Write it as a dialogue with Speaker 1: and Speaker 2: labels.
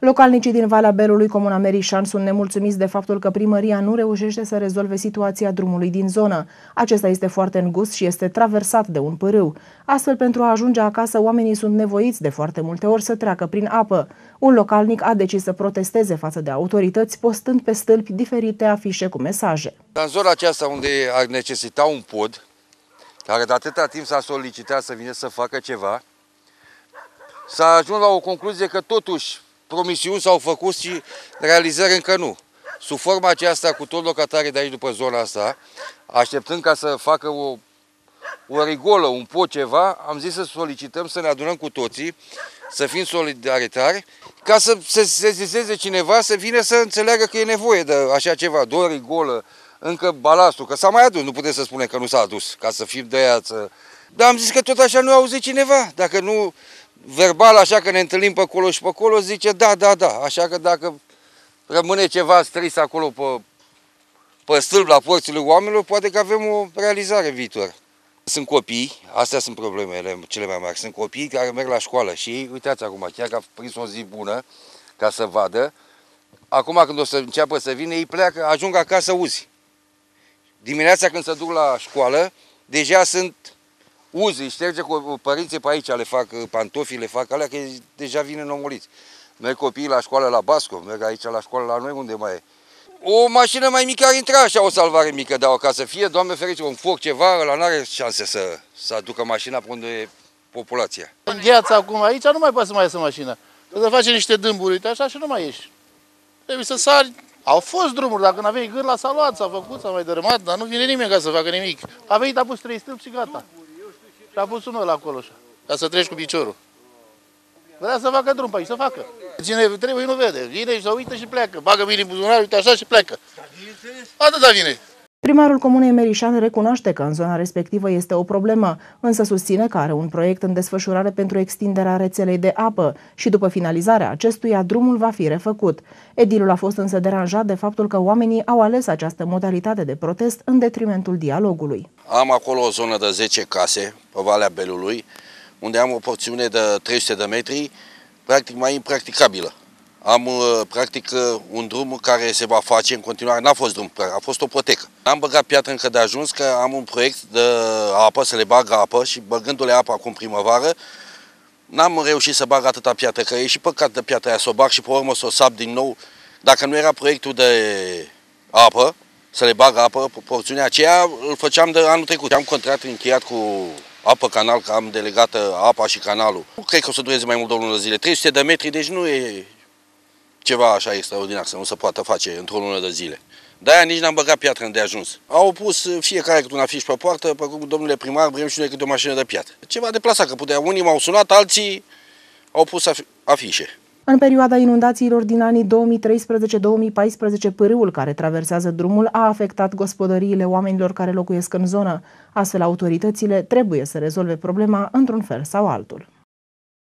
Speaker 1: Localnicii din Valea Belului, Comuna Merișan, sunt nemulțumiți de faptul că primăria nu reușește să rezolve situația drumului din zonă. Acesta este foarte îngust și este traversat de un pârâu. Astfel, pentru a ajunge acasă, oamenii sunt nevoiți de foarte multe ori să treacă prin apă. Un localnic a decis să protesteze față de autorități, postând pe stâlpi diferite afișe cu mesaje.
Speaker 2: În zona aceasta unde ar necesita un pod, care de atâta timp s-a solicitat să vină să facă ceva, s-a ajuns la o concluzie că totuși promisiuni s-au făcut și realizări încă nu. Sub forma aceasta, cu tot locatarii de aici după zona asta, așteptând ca să facă o, o rigolă, un pot ceva, am zis să solicităm să ne adunăm cu toții, să fim solidaritari, ca să se sezizeze cineva să vină să înțeleagă că e nevoie de așa ceva, de o rigolă, încă balastul, că s-a mai adus, nu putem să spunem că nu s-a adus, ca să fim de aia să... Dar am zis că tot așa nu auzi cineva, dacă nu verbal, așa că ne întâlnim pe acolo și pe acolo, zice da, da, da. Așa că dacă rămâne ceva stris acolo pe, pe stâlp la porțile oamenilor, poate că avem o realizare viitor. Sunt copii, astea sunt problemele cele mai mari, sunt copii care merg la școală și ei, uitați acum, chiar că a prins o zi bună ca să vadă, acum când o să înceapă să vină, ei pleacă, ajung acasă uzi. Dimineața când se duc la școală, deja sunt uzi, șterge cu părinții pe aici, le fac pantofi, le fac alea, că deja vine nomoliți. Merg copiii la școală la Basco, merg aici la școală la noi, unde mai e. O mașină mai mică ar intra așa, o salvare mică, dar ca să fie, Doamne feriți, un foc ceva, ăla n-are șanse să, să aducă mașina pe unde e populația.
Speaker 3: În gheața acum, aici nu mai poate să mai iasă mașina. Trebuie să face niște dâmburi, uite așa și nu mai ieși. Trebuie să sari. Au fost drumuri, dacă nu aveai gârla, s-a luat, s-a făcut, s-a mai dărâmat, dar nu vine nimeni ca să facă nimic. A venit, a pus trei stâlpi și gata. Și a pus unul acolo așa, ca să treci cu piciorul. Vrea să facă drum pe aici, să facă. Cine trebuie nu vede. Vine și se uită și pleacă. Bagă mine în buzunar, uite așa și pleacă. Atâta vine.
Speaker 1: Primarul Comunei Merișan recunoaște că în zona respectivă este o problemă, însă susține că are un proiect în desfășurare pentru extinderea rețelei de apă și după finalizarea acestuia drumul va fi refăcut. Edilul a fost însă deranjat de faptul că oamenii au ales această modalitate de protest în detrimentul dialogului.
Speaker 4: Am acolo o zonă de 10 case pe Valea Belului, unde am o porțiune de 300 de metri, practic mai impracticabilă. Am uh, practic uh, un drum care se va face în continuare, n-a fost drum, a fost o potecă. Am băgat piatră încă de ajuns că am un proiect de apă, să le bag apă și băgându-le apă acum primăvară, n-am reușit să bag atâta piatră, că e și păcat de piatră aia să o bag și pe urmă să o sap din nou. Dacă nu era proiectul de apă, să le bag apă, porțiunea aceea îl făceam de anul trecut. Am contract încheiat cu apă canal, că am delegată apa și canalul. Nu cred că o să dureze mai mult de o lună de zile. 300 de metri, deci nu e ceva așa extraordinar să nu se poată face într-o lună de zile. De-aia nici n-am băgat piatră de ajuns. Au pus fiecare câte un afiș pe poartă, pe cum domnule primar, vrem și noi câte o mașină de piatră. Ceva deplasat, că putea. Unii m-au sunat, alții au pus afișe.
Speaker 1: În perioada inundațiilor din anii 2013-2014, pârâul care traversează drumul a afectat gospodăriile oamenilor care locuiesc în zonă. Astfel, autoritățile trebuie să rezolve problema într-un fel sau altul.